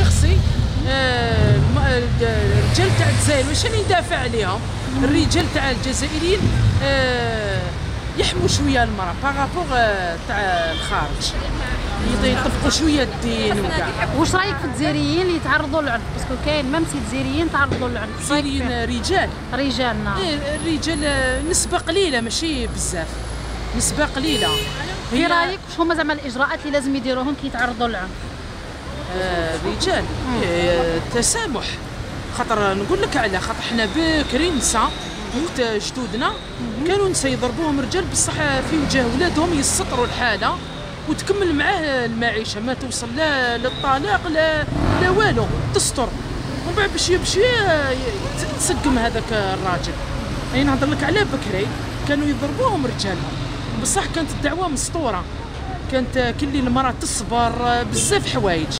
الشخصي آه، الم- آه، الرجال تاع الجزائر واش راني ندافع عليهم الرجال تاع الجزائريين آه، يحموا شوية المرأة par rapport تاع الخارج. يط- يطبقوا شوية الدين وكاع. واش رأيك في الجزائريين اللي يتعرضوا للعنف؟ parce que كاين même si جزائريين تعرضوا للعنف؟ الجزائريين رجال. رجالنا إيه، الرجال آه، نسبة قليلة ماشي بزاف. نسبة قليلة. في رأيك واش هما زعما الإجراءات اللي لازم يديروهم كي يتعرضوا للعنف؟ الرجال آه، تسامح. خاطر نقول لك على خاطر حنا بكري نساء وقت جدودنا كانوا نساء يضربوهم رجال بصح في وجه ولادهم يسطروا الحالة وتكمل معاه المعيشة ما توصل لا للطلاق لا لا والو تستر. ومن بعد باش يمشي آه، ي- تسقم هذاك الراجل. أي نهضر لك على بكري كانوا يضربوهم رجالهم. بصح كانت الدعوة مسطورة. كانت كل المرأة تصبر بزاف حوايج.